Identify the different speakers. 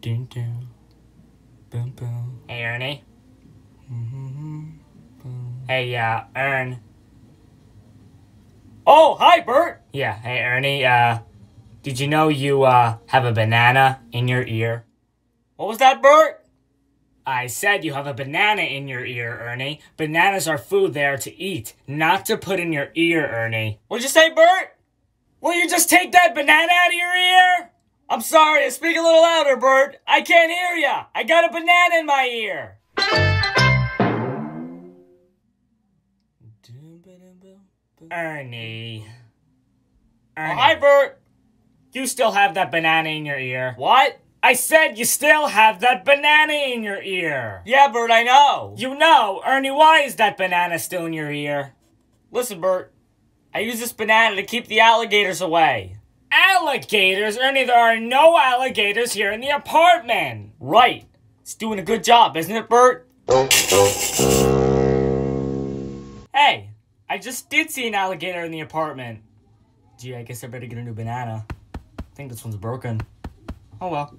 Speaker 1: Dun, dun. Boom, boom.
Speaker 2: Hey, Ernie.
Speaker 1: Mhm. Boom.
Speaker 2: Hey, uh, Ern.
Speaker 1: Oh, hi, Bert.
Speaker 2: Yeah, hey, Ernie, uh, did you know you, uh, have a banana in your ear?
Speaker 1: What was that, Bert?
Speaker 2: I said you have a banana in your ear, Ernie. Bananas are food there to eat, not to put in your ear, Ernie.
Speaker 1: What'd you say, Bert?
Speaker 2: Will you just take that banana out of your ear?
Speaker 1: I'm sorry. Speak a little louder, Bert. I can't hear ya. I got a banana in my ear.
Speaker 2: Ernie.
Speaker 1: Oh, hi, Bert.
Speaker 2: You still have that banana in your ear.
Speaker 1: What?
Speaker 2: I said you still have that banana in your ear.
Speaker 1: Yeah, Bert, I know.
Speaker 2: You know, Ernie, why is that banana still in your ear?
Speaker 1: Listen, Bert. I use this banana to keep the alligators away.
Speaker 2: Alligators? Ernie, there are no alligators here in the apartment.
Speaker 1: Right. It's doing a good job, isn't it, Bert?
Speaker 2: Hey, I just did see an alligator in the apartment. Gee, I guess I better get a new banana. I think this one's broken. Oh well.